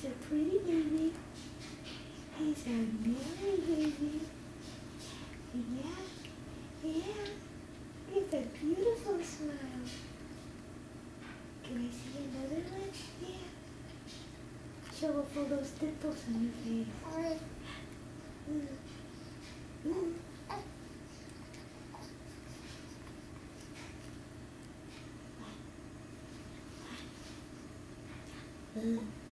he's a pretty baby. He's a merry baby. Yeah. Yeah. He's a beautiful smile. Can I see another one? Yeah. Show off all those dimples on your face. Mm. Mm. Mm.